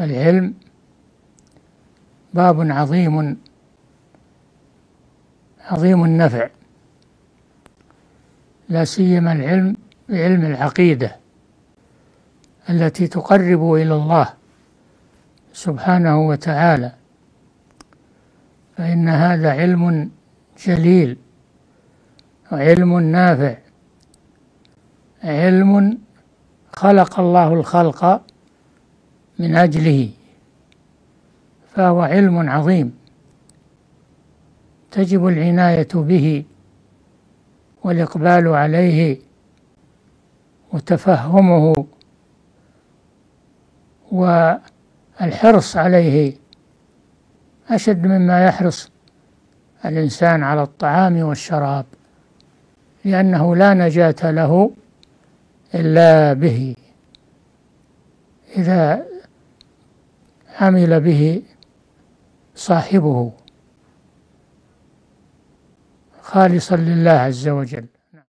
العلم باب عظيم عظيم النفع. لا سيما العلم بعلم العقيدة التي تقرب إلى الله سبحانه وتعالى. فإن هذا علم جليل وعلم نافع علم خلق الله الخلق من أجله فهو علم عظيم. تجب العناية به والإقبال عليه وتفهمه والحرص عليه أشد مما يحرص الإنسان على الطعام والشراب لأنه لا نجاة له إلا به. إذا عمل به صاحبه خالصا لله عز وجل.